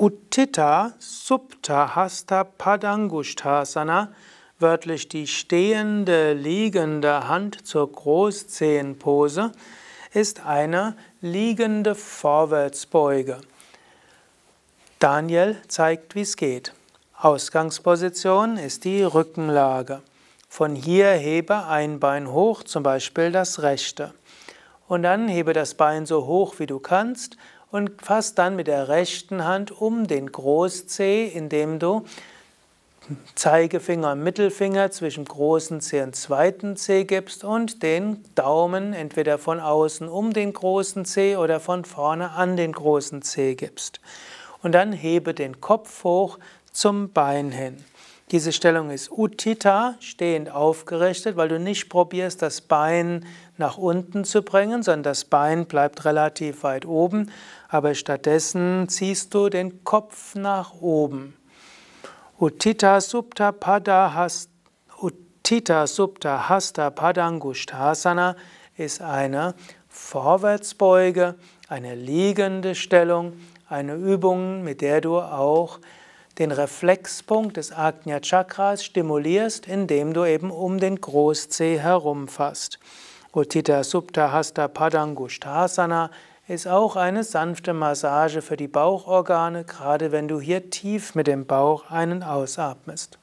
Uttita Supta Hasta Padangushtasana, wörtlich die stehende, liegende Hand zur Großzehenpose, ist eine liegende Vorwärtsbeuge. Daniel zeigt, wie es geht. Ausgangsposition ist die Rückenlage. Von hier hebe ein Bein hoch, zum Beispiel das rechte. Und dann hebe das Bein so hoch, wie du kannst und fass dann mit der rechten Hand um den Großzeh, indem du Zeigefinger und Mittelfinger zwischen großen Zeh und zweiten Zeh gibst und den Daumen entweder von außen um den großen Zeh oder von vorne an den großen Zeh gibst. Und dann hebe den Kopf hoch zum Bein hin. Diese Stellung ist Uttita, stehend aufgerichtet, weil du nicht probierst, das Bein nach unten zu bringen, sondern das Bein bleibt relativ weit oben, aber stattdessen ziehst du den Kopf nach oben. Uttita Supta Pada Hast, Uttita Supta Hasta Padangushtasana ist eine Vorwärtsbeuge, eine liegende Stellung, eine Übung, mit der du auch den Reflexpunkt des Ajna Chakras stimulierst, indem du eben um den Großzeh herumfasst. Uttita Supta Hasta Padangushtasana ist auch eine sanfte Massage für die Bauchorgane, gerade wenn du hier tief mit dem Bauch einen ausatmest.